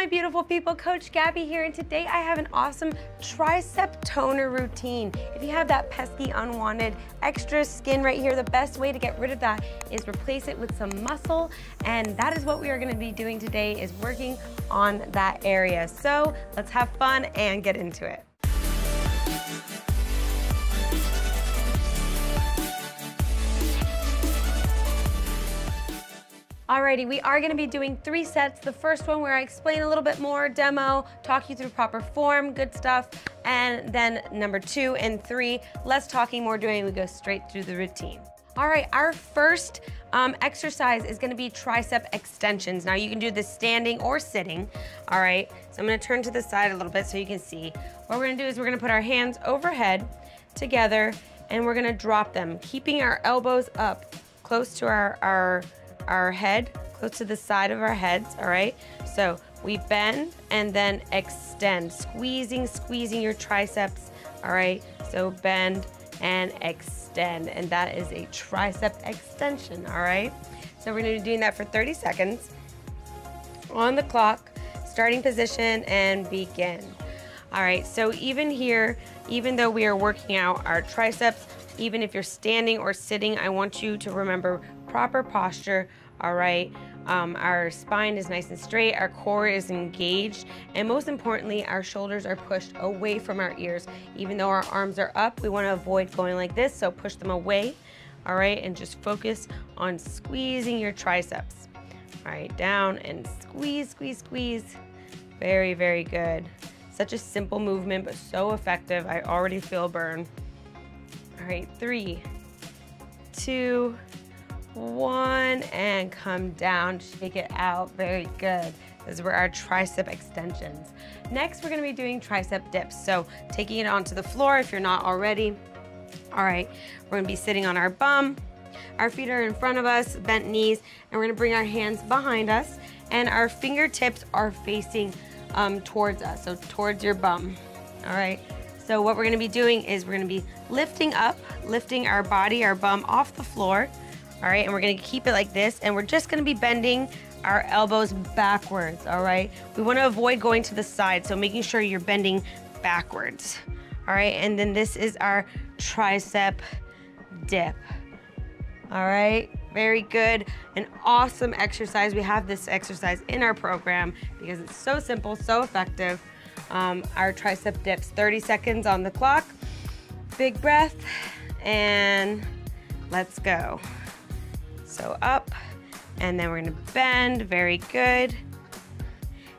my beautiful people? Coach Gaby here, and today I have an awesome tricep toner routine. If you have that pesky, unwanted, extra skin right here, the best way to get rid of that is replace it with some muscle, and that is what we are gonna be doing today, is working on that area. So let's have fun and get into it. Alrighty, we are gonna be doing three sets. The first one where I explain a little bit more, demo, talk you through proper form, good stuff. And then number two and three, less talking, more doing, we go straight through the routine. All right, our first um, exercise is gonna be tricep extensions. Now you can do this standing or sitting, all right? So I'm gonna turn to the side a little bit so you can see. What we're gonna do is we're gonna put our hands overhead together and we're gonna drop them, keeping our elbows up close to our, our our head close to the side of our heads, all right? So we bend and then extend, squeezing, squeezing your triceps, all right? So bend and extend, and that is a tricep extension, all right? So we're gonna be doing that for 30 seconds. On the clock, starting position and begin. All right, so even here, even though we are working out our triceps, even if you're standing or sitting, I want you to remember proper posture, all right? Um, our spine is nice and straight, our core is engaged, and most importantly, our shoulders are pushed away from our ears. Even though our arms are up, we wanna avoid going like this, so push them away, all right? And just focus on squeezing your triceps. All right, down and squeeze, squeeze, squeeze. Very, very good. Such a simple movement, but so effective. I already feel burn. All right, three, two, one, and come down, shake it out, very good. Those were our tricep extensions. Next, we're gonna be doing tricep dips. So taking it onto the floor if you're not already. All right, we're gonna be sitting on our bum. Our feet are in front of us, bent knees, and we're gonna bring our hands behind us, and our fingertips are facing um, towards us, so towards your bum. All right, so what we're gonna be doing is we're gonna be lifting up, lifting our body, our bum off the floor, all right? And we're gonna keep it like this, and we're just gonna be bending our elbows backwards, all right? We wanna avoid going to the side, so making sure you're bending backwards, all right? And then this is our tricep dip, all right? Very good, an awesome exercise. We have this exercise in our program because it's so simple, so effective. Um, our tricep dips, 30 seconds on the clock. Big breath, and let's go. So up, and then we're gonna bend, very good.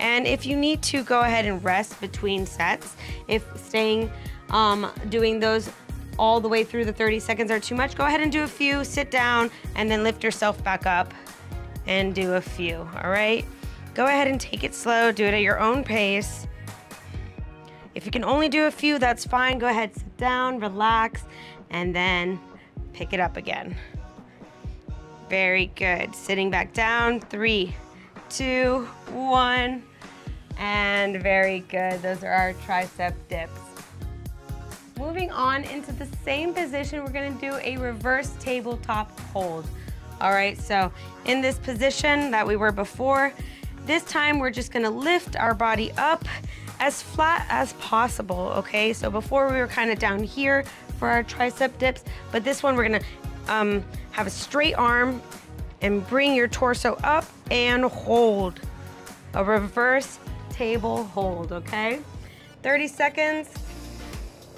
And if you need to, go ahead and rest between sets. If staying, um, doing those all the way through the 30 seconds are too much, go ahead and do a few, sit down, and then lift yourself back up and do a few, all right? Go ahead and take it slow, do it at your own pace. If you can only do a few, that's fine. Go ahead, sit down, relax, and then pick it up again. Very good. Sitting back down. Three, two, one. And very good. Those are our tricep dips. Moving on into the same position, we're gonna do a reverse tabletop hold. All right, so in this position that we were before, this time we're just gonna lift our body up as flat as possible, okay? So before we were kind of down here for our tricep dips, but this one we're gonna um, have a straight arm and bring your torso up and hold. A reverse table hold, okay? 30 seconds,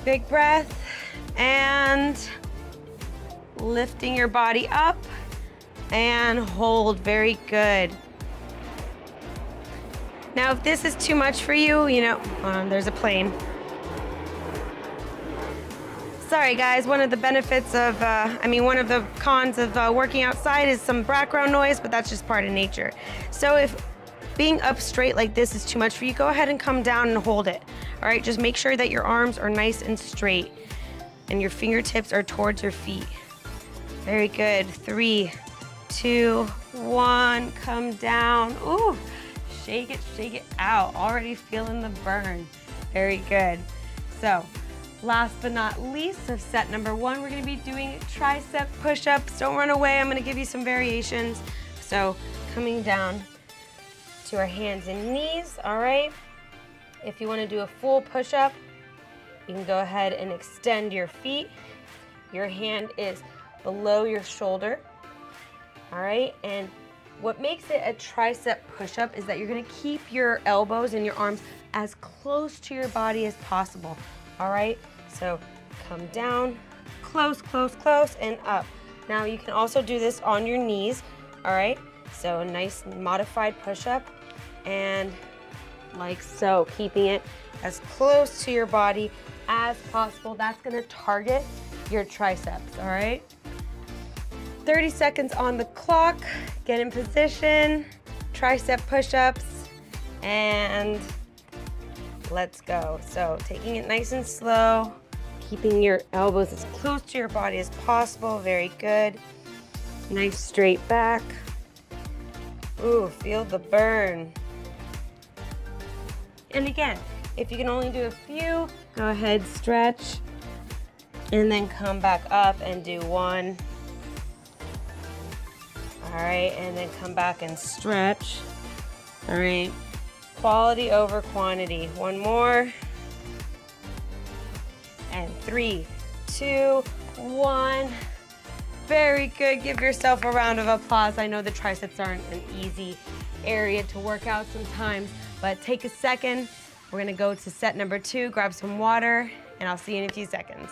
big breath, and lifting your body up and hold, very good. Now, if this is too much for you, you know, um, there's a plane. Sorry guys, one of the benefits of, uh, I mean, one of the cons of uh, working outside is some background noise, but that's just part of nature. So if being up straight like this is too much for you, go ahead and come down and hold it. All right, just make sure that your arms are nice and straight and your fingertips are towards your feet. Very good. Three, two, one, come down. Ooh, shake it, shake it out. Already feeling the burn. Very good. So Last but not least of set number one, we're gonna be doing tricep push-ups. Don't run away, I'm gonna give you some variations. So coming down, to our hands and knees, all right? If you wanna do a full push-up, you can go ahead and extend your feet. Your hand is below your shoulder, all right? And what makes it a tricep push-up is that you're gonna keep your elbows and your arms as close to your body as possible, all right? So come down, close, close, close, and up. Now you can also do this on your knees, all right? So a nice modified push-up and like so, keeping it as close to your body as possible. That's gonna target your triceps, all right? 30 seconds on the clock, get in position, tricep push-ups, and let's go. So taking it nice and slow, keeping your elbows as close to your body as possible, very good. Nice straight back. Ooh, feel the burn. And again, if you can only do a few, go ahead, stretch, and then come back up and do one. All right, and then come back and stretch. All right, quality over quantity. One more. And three, two, one. Very good. Give yourself a round of applause. I know the triceps aren't an easy area to work out sometimes, but take a second. We're gonna go to set number two, grab some water, and I'll see you in a few seconds.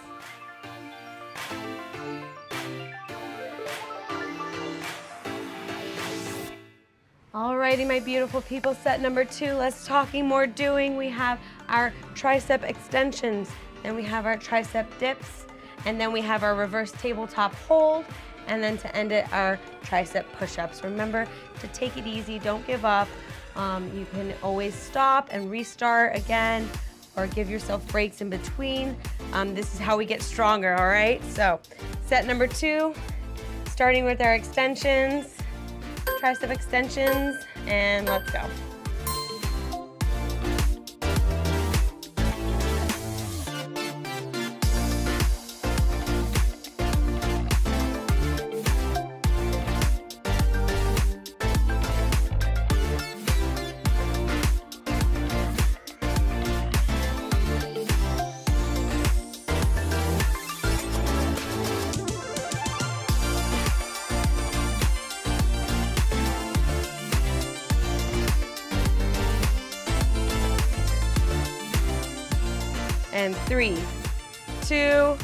Alrighty, my beautiful people, set number two, less talking, more doing. We have our tricep extensions, then we have our tricep dips, and then we have our reverse tabletop hold, and then to end it, our tricep push-ups. Remember to take it easy, don't give up. Um, you can always stop and restart again, or give yourself breaks in between. Um, this is how we get stronger, all right? So, set number two, starting with our extensions, tricep extensions, and let's go. And three, two,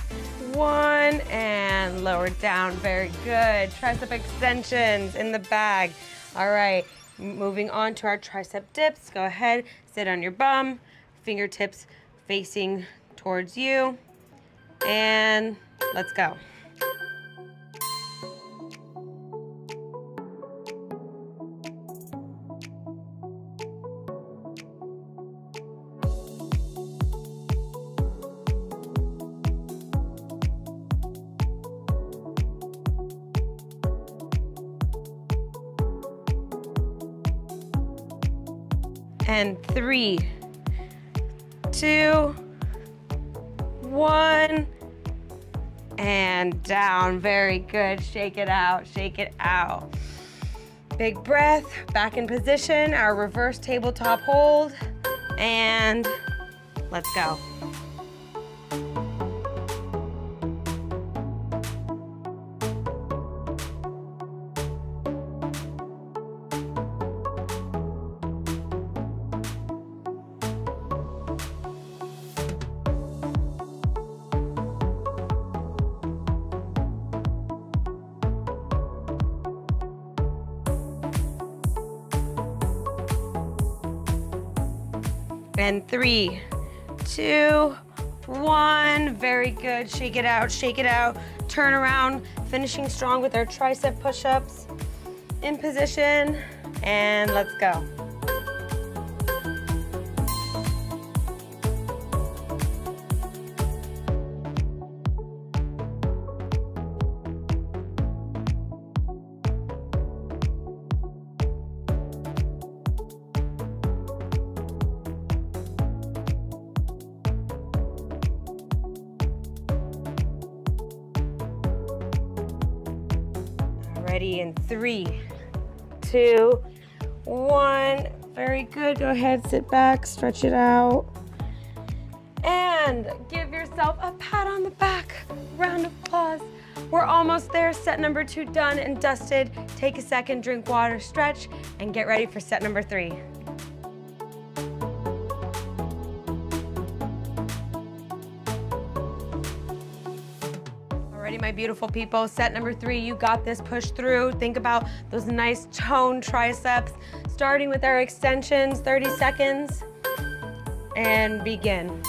one, and lower down. Very good. Tricep extensions in the bag. All right, moving on to our tricep dips. Go ahead, sit on your bum, fingertips facing towards you, and let's go. And three, two, one, and down. Very good. Shake it out, shake it out. Big breath, back in position, our reverse tabletop hold, and let's go. And three, two, one. Very good. Shake it out, shake it out. Turn around, finishing strong with our tricep push-ups. In position, and let's go. Ready in three, two, one. Very good. Go ahead, sit back, stretch it out. And give yourself a pat on the back. Round of applause. We're almost there. Set number two done and dusted. Take a second, drink water, stretch, and get ready for set number three. My beautiful people. Set number three, you got this. Push through. Think about those nice toned triceps. Starting with our extensions, 30 seconds, and begin.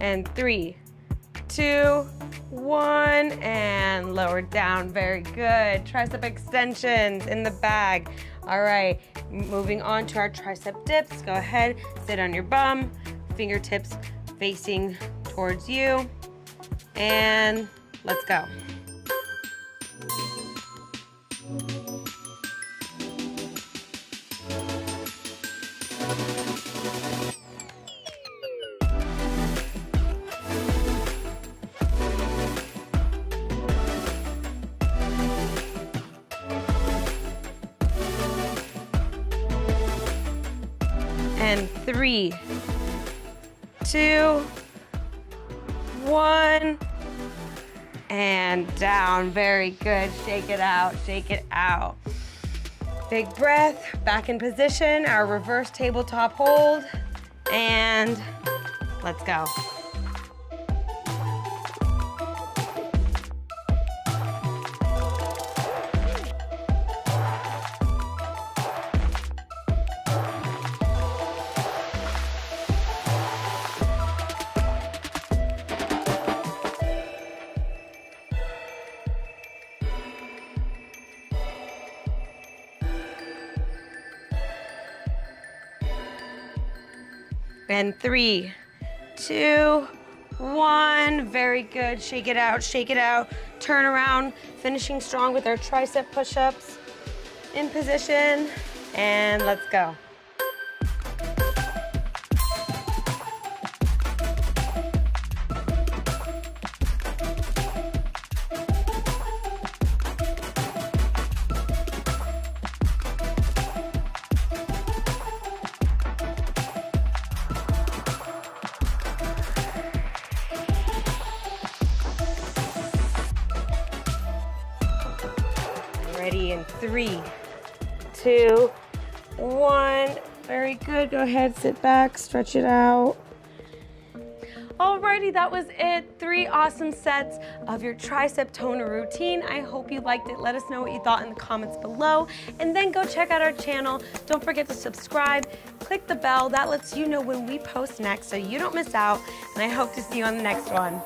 And three, two, one, and lower down. Very good. Tricep extensions in the bag. All right, moving on to our tricep dips. Go ahead, sit on your bum, fingertips facing towards you, and let's go. And three, two, one, and down. Very good. Shake it out, shake it out. Big breath, back in position, our reverse tabletop hold, and let's go. And three, two, one. Very good. Shake it out, shake it out. Turn around, finishing strong with our tricep push-ups. In position, and let's go. Three, two, one. Very good. Go ahead, sit back, stretch it out. Alrighty, that was it. Three awesome sets of your tricep toner routine. I hope you liked it. Let us know what you thought in the comments below. And then go check out our channel. Don't forget to subscribe. Click the bell. That lets you know when we post next so you don't miss out. And I hope to see you on the next one.